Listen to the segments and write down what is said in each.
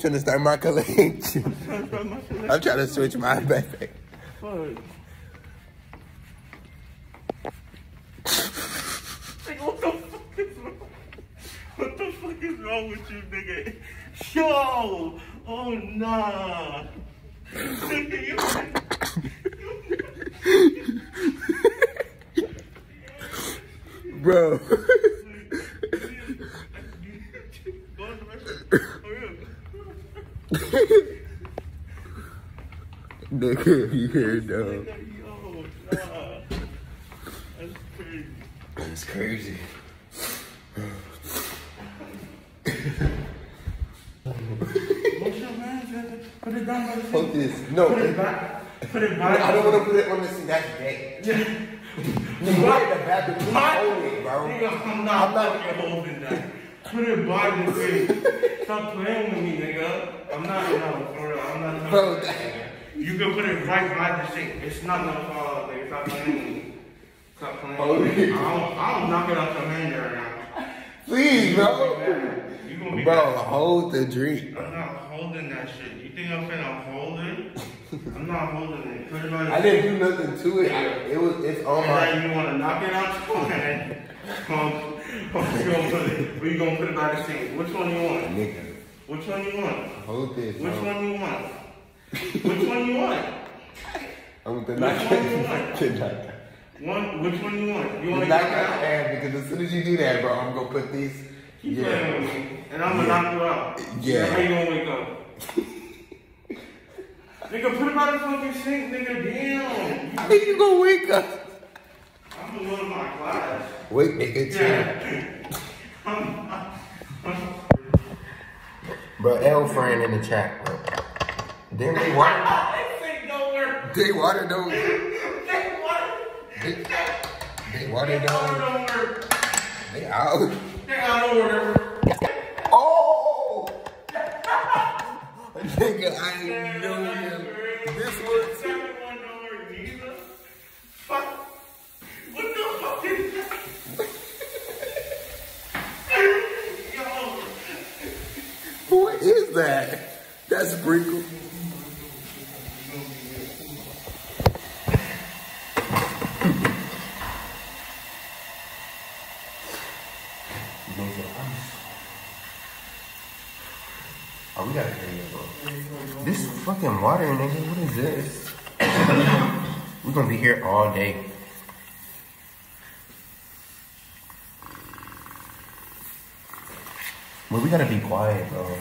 trying to start my collection. I'm trying to switch my backpack. What the fuck is wrong? What the fuck is wrong with you, nigga? Yo! Oh, nah. Bro. Go in the restroom. Hurry up. Nigga, you hear though. Yo. That's crazy. It's crazy. Wash your hands, nigga. Put it down by the Fuck this. No, Put it back. Put it back. I don't want to put it on the sink. That's gay. You put in the bathroom. Please hold it, bro. Nigga, I'm not, I'm not- fucking holding that. Put it by the. Stop playing with me, nigga. I'm not, no, for real. I'm not. Bro, that- You can put it right by the sink. It's not gonna fall out, nigga. Stop playing. Stop playing with I'll, I'll knock it out your hand right now. Please, bro. You gonna be Bro, mad. hold the drink. I'm not holding that shit. You think I'm finna hold it? I'm not holding it. Put it I didn't do nothing to it. It was. It's on my. then you wanna knock it out hand. Um, where you gonna put it? Where you gonna put it by the sink? Which one you want? Nigga, Which one you want? hold this, Which bro. one you want? Which one you want? I'm the Which one you want? The knock. One, which one you want? You want the knock knock it out out? hand because as soon as you do that, bro, I'm gonna put these. Keep Yeah. playing with me, and I'm gonna Yeah. knock you out. Yeah. How you gonna wake up? nigga, put it by the fucking sink, nigga. Damn. How you gonna wake up? I'm gonna go to my class. Wait, nigga. Yeah. Bro, L friend in the chat. Then they water. They water though. That water. They, they water That water though. don't work. They out. That out of order. Oh! Nigga, I know him. That's sprinkle. Oh, we gotta bro. This fucking water, nigga. What is this? We're gonna be here all day. But we gotta be quiet, bro.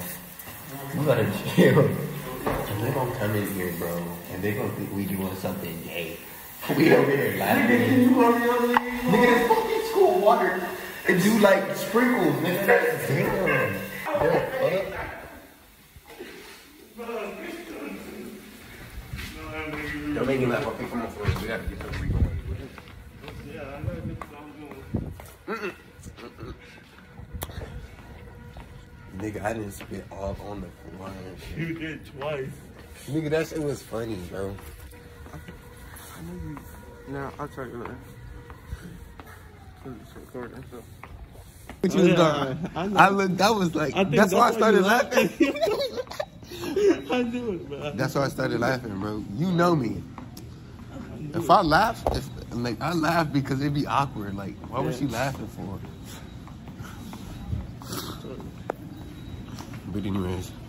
We gotta chill. And they gonna come in here, bro, and they're gonna think we doing something gay. We over here laughing. Nigga, this fucking school water. It do like sprinkles, nigga. That's damn. Don't make me laugh. Okay, come on, for We gotta get some real. Yeah, I know this Nigga, I didn't spit all on the floor. You did twice. Nigga, that shit was funny, bro. Now I'll tell you later. It's recording, so. What you oh, was doing? I, I looked. I was like, I that's why I that's why you started laughing. I knew it, bro. that's why I started laughing, bro. You know me. If I laugh, if like I laugh because it'd be awkward. Like, what was she laughing for? But anyways.